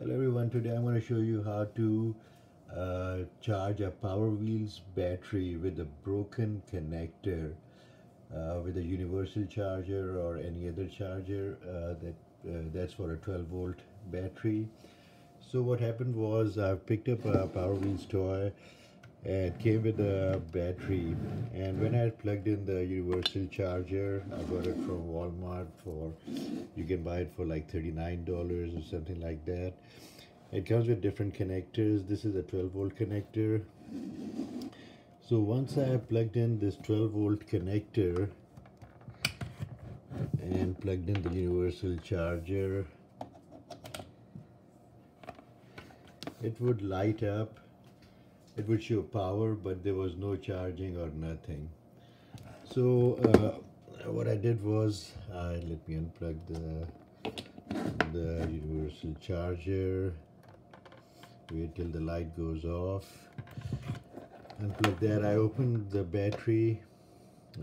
Hello everyone, today I'm going to show you how to uh, charge a Power Wheels battery with a broken connector uh, with a universal charger or any other charger uh, that uh, that's for a 12 volt battery. So what happened was I picked up a Power Wheels toy it came with a battery. And when I plugged in the universal charger I got it from Walmart for you can buy it for like $39 or something like that. It comes with different connectors. This is a 12 volt connector. So once I plugged in this 12 volt connector and plugged in the universal charger it would light up it would show power but there was no charging or nothing. So uh, what I did was uh, let me unplug the the universal charger wait till the light goes off. Unplug that. I opened the battery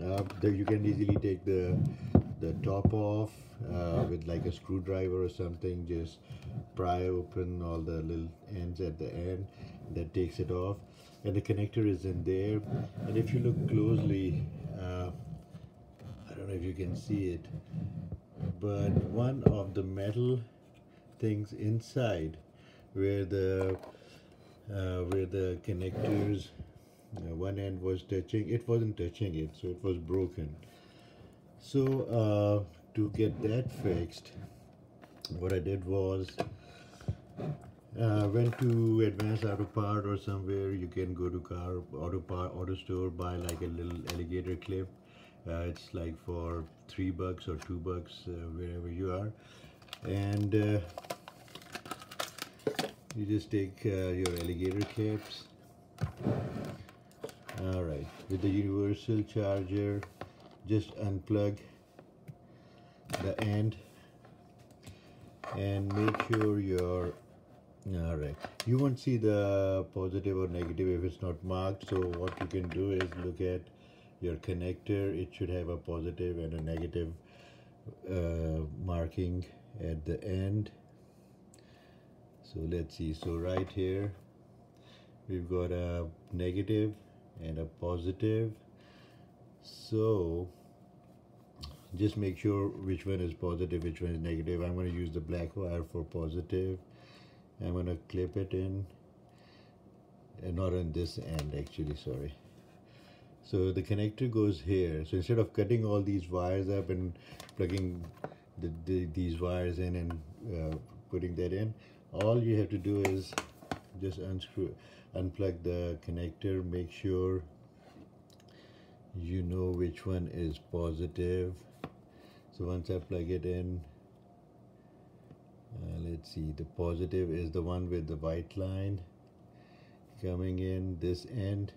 uh, you can easily take the the top off uh, with like a screwdriver or something just pry open all the little ends at the end that takes it off and the connector is in there. And if you look closely uh, I don't know if you can see it but one of the metal things inside where the uh, where the connectors uh, one end was touching it wasn't touching it so it was broken so uh, to get that fixed what I did was uh, went to Advanced Auto Part or somewhere you can go to car auto part auto store buy like a little alligator clip. Uh, it's like for three bucks or two bucks uh, wherever you are. And uh, you just take uh, your alligator clips. All right with the universal charger just unplug the end and make sure your all right. You won't see the positive or negative if it's not marked. So what you can do is look at your connector. It should have a positive and a negative uh, marking at the end. So let's see. So right here we've got a negative and a positive so just make sure which one is positive which one is negative. I'm going to use the black wire for positive. I'm going to clip it in and not on this end actually sorry. So the connector goes here. So instead of cutting all these wires up and plugging the, the, these wires in and uh, putting that in all you have to do is just unscrew unplug the connector make sure you know which one is positive. So once I plug it in uh, let's see the positive is the one with the white line coming in this end.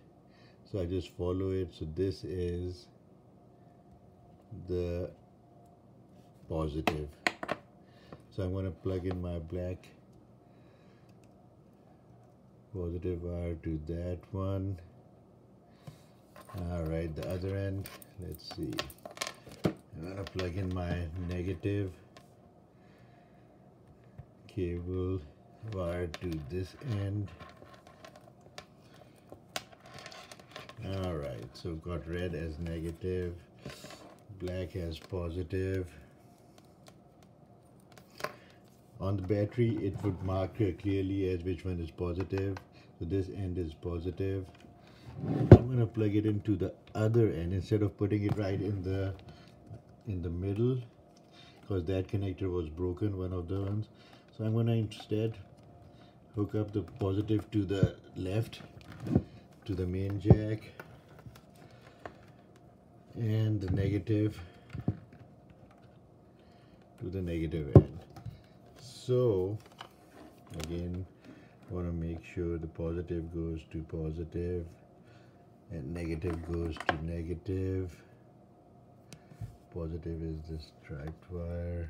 So I just follow it. So this is the positive. So I'm going to plug in my black. Positive wire to that one all right the other end let's see. I'm gonna plug in my negative cable wire to this end. All right so got red as negative black as positive. On the battery it would mark clearly as which one is positive. So this end is positive I'm going to plug it into the other end instead of putting it right in the in the middle because that connector was broken one of the ones. So I'm going to instead hook up the positive to the left to the main jack and the negative to the negative end. So again want to make sure the positive goes to positive and negative goes to negative. Positive is the striped wire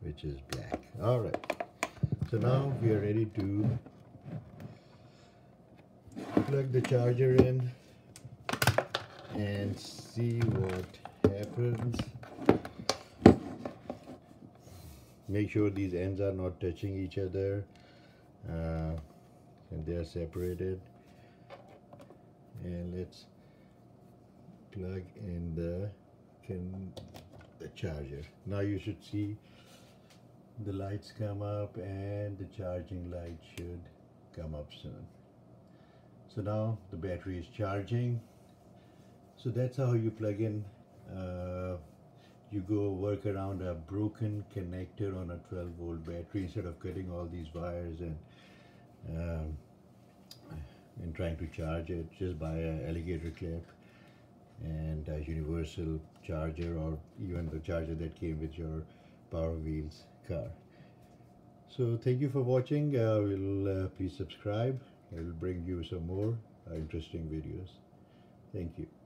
which is black. All right. So now we are ready to plug the charger in and see what happens. Make sure these ends are not touching each other uh, and they are separated and let's plug in the can the charger. Now you should see the lights come up and the charging light should come up soon. So now the battery is charging. So that's how you plug in uh, you go work around a broken connector on a 12 volt battery instead of cutting all these wires and um, and trying to charge it just by an alligator clip and a universal charger or even the charger that came with your power wheels car. So thank you for watching. Uh, will uh, please subscribe. I will bring you some more uh, interesting videos. Thank you